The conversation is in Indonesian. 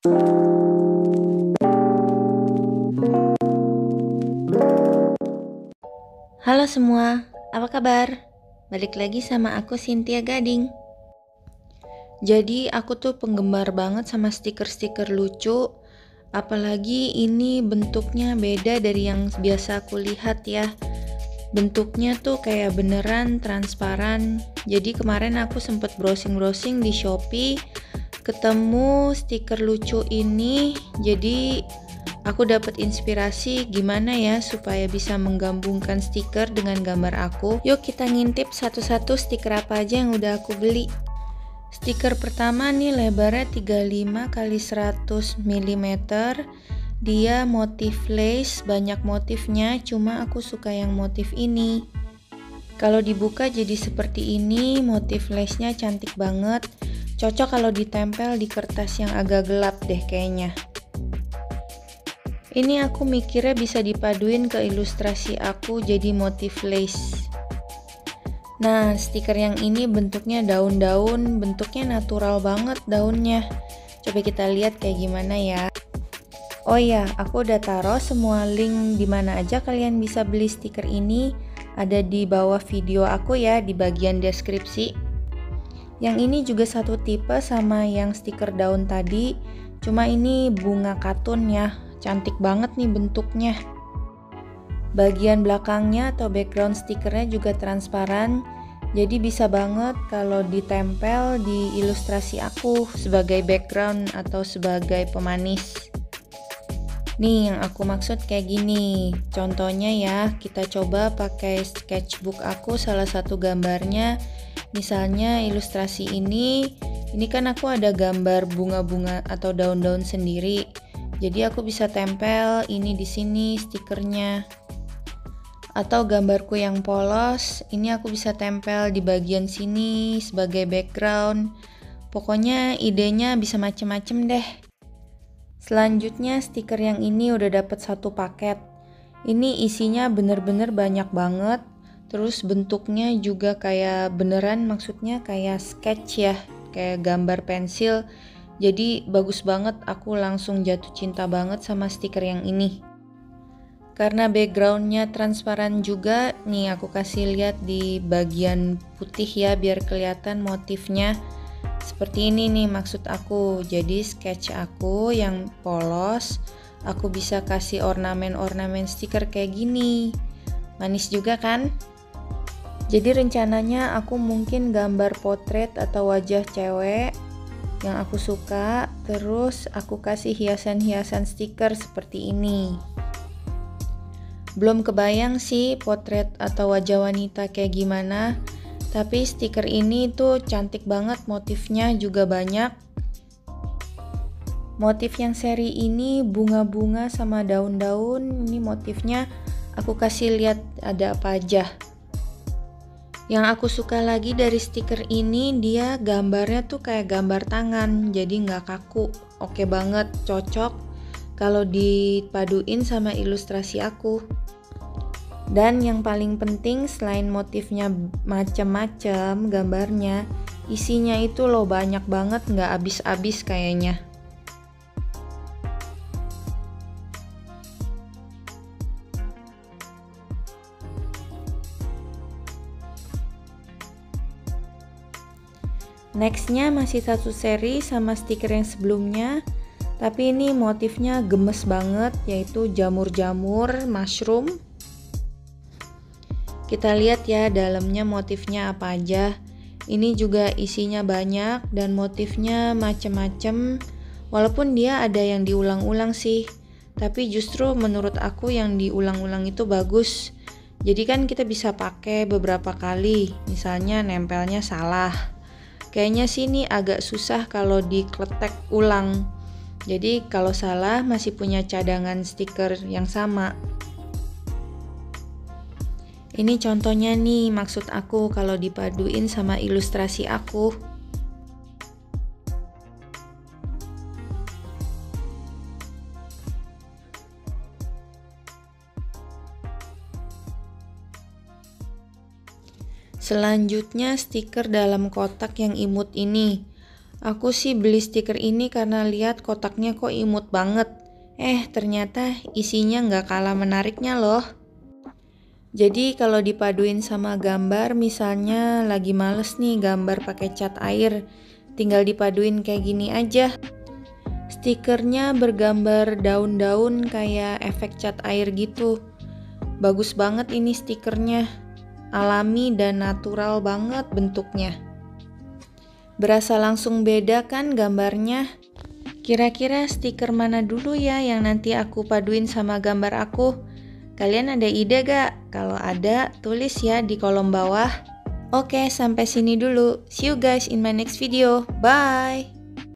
Halo semua, apa kabar? Balik lagi sama aku Cynthia Gading. Jadi aku tuh penggemar banget sama stiker-stiker lucu Apalagi ini bentuknya beda dari yang biasa aku lihat ya Bentuknya tuh kayak beneran transparan Jadi kemarin aku sempet browsing-browsing di Shopee Ketemu stiker lucu ini Jadi aku dapat inspirasi gimana ya supaya bisa menggabungkan stiker dengan gambar aku. Yuk kita ngintip satu-satu stiker apa aja yang udah aku beli. Stiker pertama nih lebarnya 35 kali 100 mm. Dia motif lace, banyak motifnya, cuma aku suka yang motif ini. Kalau dibuka jadi seperti ini, motif lace-nya cantik banget. Cocok kalau ditempel di kertas yang agak gelap deh kayaknya. Ini aku mikirnya bisa dipaduin ke ilustrasi aku jadi motif lace. Nah, stiker yang ini bentuknya daun-daun, bentuknya natural banget daunnya. Coba kita lihat kayak gimana ya. Oh ya, aku udah taruh semua link di mana aja kalian bisa beli stiker ini. Ada di bawah video aku ya, di bagian deskripsi. Yang ini juga satu tipe sama yang stiker daun tadi, cuma ini bunga katun ya, Cantik banget nih bentuknya. Bagian belakangnya atau background stikernya juga transparan, jadi bisa banget kalau ditempel di ilustrasi aku sebagai background atau sebagai pemanis. Nih yang aku maksud kayak gini. Contohnya ya, kita coba pakai sketchbook aku salah satu gambarnya. Misalnya ilustrasi ini, ini kan aku ada gambar bunga-bunga atau daun-daun sendiri. Jadi aku bisa tempel ini di sini stikernya. Atau gambarku yang polos, ini aku bisa tempel di bagian sini sebagai background. Pokoknya idenya bisa macem-macem deh. Selanjutnya stiker yang ini udah dapet satu paket. Ini isinya bener-bener banyak banget. Terus bentuknya juga kayak beneran maksudnya kayak sketch ya, kayak gambar pensil jadi bagus banget aku langsung jatuh cinta banget sama stiker yang ini. Karena backgroundnya transparan juga, nih aku kasih lihat di bagian putih ya biar kelihatan motifnya. Seperti ini nih maksud aku. Jadi sketch aku yang polos, aku bisa kasih ornamen-ornamen stiker kayak gini. Manis juga kan? Jadi rencananya aku mungkin gambar potret atau wajah cewek yang aku suka terus aku kasih hiasan-hiasan stiker seperti ini. Belum kebayang sih potret atau wajah wanita kayak gimana tapi stiker ini tuh cantik banget motifnya juga banyak. Motif yang seri ini bunga-bunga sama daun-daun ini motifnya aku kasih lihat ada apa aja yang aku suka lagi dari stiker ini dia gambarnya tuh kayak gambar tangan jadi nggak kaku. Oke banget cocok. Kalau dipaduin sama ilustrasi aku. Dan yang paling penting selain motifnya macam-macam gambarnya isinya itu loh banyak banget nggak habis-habis kayaknya Nextnya masih satu seri sama stiker yang sebelumnya. Tapi ini motifnya gemes banget yaitu jamur-jamur mushroom. Kita lihat ya dalamnya motifnya apa aja. Ini juga isinya banyak dan motifnya macem-macem. Walaupun dia ada yang diulang-ulang sih Tapi justru menurut aku yang diulang-ulang itu bagus. Jadi kan kita bisa pakai beberapa kali misalnya nempelnya salah Kayaknya sini agak susah kalau dikletek ulang. Jadi kalau salah masih punya cadangan stiker yang sama. Ini contohnya nih maksud aku kalau dipaduin sama ilustrasi aku. Selanjutnya stiker dalam kotak yang imut ini. Aku sih beli stiker ini karena lihat kotaknya kok imut banget. Eh, ternyata isinya nggak kalah menariknya loh. Jadi kalau dipaduin sama gambar, misalnya lagi males nih gambar pakai cat air, tinggal dipaduin kayak gini aja. Stikernya bergambar daun-daun kayak efek cat air gitu. Bagus banget ini stikernya. Alami dan natural banget bentuknya. Berasa langsung beda kan gambarnya? Kira-kira stiker mana dulu ya yang nanti aku paduin sama gambar aku? Kalian ada ide gak? Kalau ada, tulis ya di kolom bawah. Oke, sampai sini dulu. See you guys in my next video. Bye!